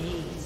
Rampage.